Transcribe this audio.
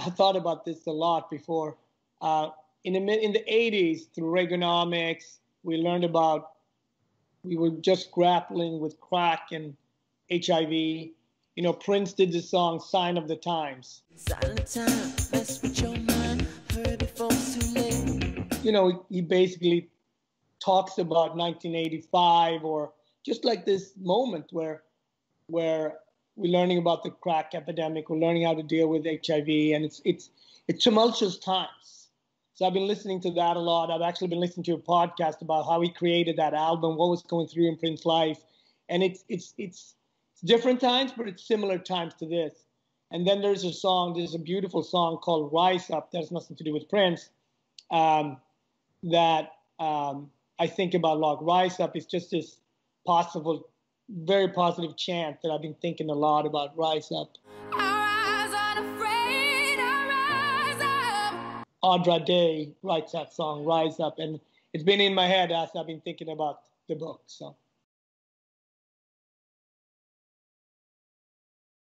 I thought about this a lot before. Uh, in the in the 80s, through Reaganomics, we learned about we were just grappling with crack and HIV. You know, Prince did the song "Sign of the Times." You know, he basically talks about 1985 or just like this moment where where we're learning about the crack epidemic, we're learning how to deal with HIV, and it's it's it's tumultuous times. So I've been listening to that a lot. I've actually been listening to a podcast about how he created that album, what was going through in Prince's life, and it's it's it's, it's different times, but it's similar times to this. And then there's a song, there's a beautiful song called "Rise Up" that has nothing to do with Prince, um, that um, I think about. Like "Rise Up" is just this possible very positive chant that I've been thinking a lot about. Rise up. Andra Day writes that song, Rise Up, and it's been in my head as I've been thinking about the book. So.